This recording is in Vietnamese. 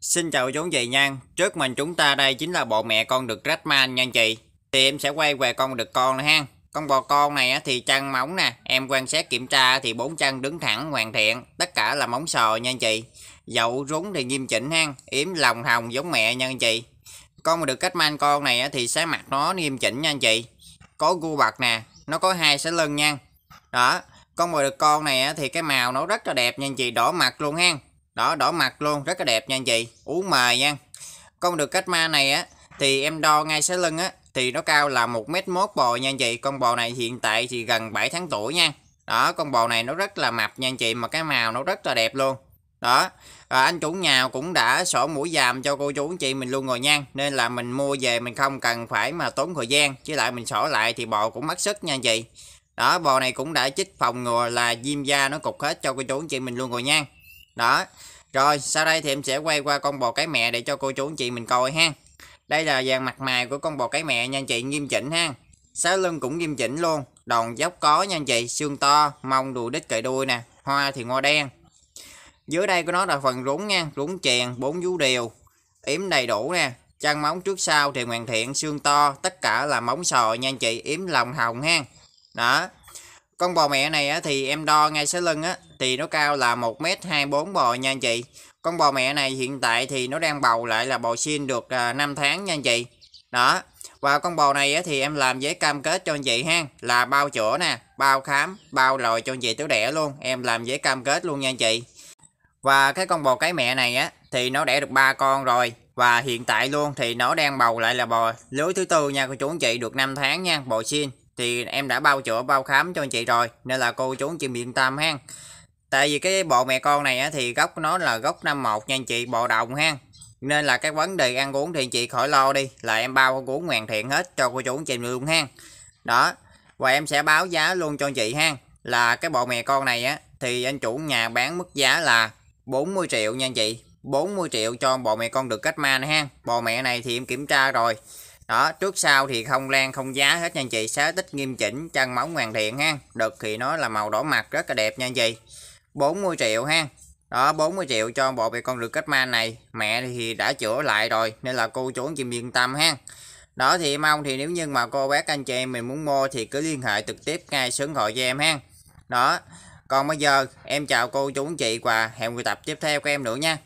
Xin chào chú chị nha. Trước mình chúng ta đây chính là bộ mẹ con đực Redman nha chị. Thì em sẽ quay về con đực con này ha. Con bò con này thì chân móng nè, em quan sát kiểm tra thì bốn chân đứng thẳng hoàn thiện, tất cả là móng sò nha chị. Dậu rúng thì nghiêm chỉnh ha, yếm lòng hồng giống mẹ nha chị. Con mà được cách man con này thì sáng mặt nó nghiêm chỉnh nha anh chị. Có gu bạc nè, nó có hai sải lưng nha. Đó, con bò được con này thì cái màu nó rất là đẹp nha chị, đỏ mặt luôn ha. Đó, đỏ mặt luôn, rất là đẹp nha anh chị. Uống mời nha. Con được cách ma này á, thì em đo ngay sải lưng á, thì nó cao là một mét mốt bò nha anh chị. Con bò này hiện tại thì gần 7 tháng tuổi nha. Đó, con bò này nó rất là mập nha anh chị, mà cái màu nó rất là đẹp luôn. Đó, à, anh chủ nhà cũng đã sổ mũi dàm cho cô chú anh chị mình luôn rồi nha. Nên là mình mua về mình không cần phải mà tốn thời gian. Chứ lại mình sổ lại thì bò cũng mất sức nha anh chị. Đó, bò này cũng đã chích phòng ngừa là viêm da nó cục hết cho cô chú anh chị mình luôn rồi nha. Đó, rồi sau đây thì em sẽ quay qua con bò cái mẹ để cho cô chú anh chị mình coi ha. Đây là dàn mặt mày của con bò cái mẹ nha anh chị, nghiêm chỉnh ha. Sáu lưng cũng nghiêm chỉnh luôn, đòn dốc có nha anh chị, xương to, mông đùi đít cậy đuôi nè, hoa thì ngô đen. Dưới đây của nó là phần rúng nha, rúng chèn, bốn vú đều, yếm đầy đủ nè, chân móng trước sau thì hoàn thiện, xương to, tất cả là móng sò nha anh chị, yếm lòng hồng ha. Đó. Con bò mẹ này thì em đo ngay sáu lưng á thì nó cao là 1m24 bò nha anh chị. Con bò mẹ này hiện tại thì nó đang bầu lại là bò xin được à, 5 tháng nha anh chị. Đó. Và con bò này á, thì em làm giấy cam kết cho anh chị ha là bao chữa nè, bao khám, bao lòi cho anh chị tứ đẻ luôn. Em làm giấy cam kết luôn nha anh chị. Và cái con bò cái mẹ này á thì nó đẻ được ba con rồi và hiện tại luôn thì nó đang bầu lại là bò lứa thứ tư nha cô chú anh chị được 5 tháng nha, bò xin thì em đã bao chữa bao khám cho anh chị rồi nên là cô chú anh chị yên tâm ha tại vì cái bộ mẹ con này á, thì gốc nó là gốc 51 nha anh chị bò đồng ha. Nên là cái vấn đề ăn uống thì anh chị khỏi lo đi là em bao con uống hoàn thiện hết cho cô chú anh chị luôn ha. Đó và em sẽ báo giá luôn cho anh chị ha. Là cái bộ mẹ con này á thì anh chủ nhà bán mức giá là 40 triệu nha anh chị 40 triệu cho bộ mẹ con được cách ma này ha. Bò mẹ này thì em kiểm tra rồi. Đó trước sau thì không lan không giá hết nha anh chị xá tích nghiêm chỉnh chân móng hoàn thiện ha. Đực thì nó là màu đỏ mặt rất là đẹp nha anh chị. 40 triệu ha. Đó 40 triệu cho bộ về con được cách ma này. Mẹ thì đã chữa lại rồi, nên là cô chú anh chị yên tâm ha. Đó, thì mong thì nếu như mà cô bác anh chị em mình muốn mua thì cứ liên hệ trực tiếp ngay số điện thoại cho em ha. Đó, còn bây giờ em chào cô chú anh chị và hẹn buổi tập tiếp theo của em nữa nha.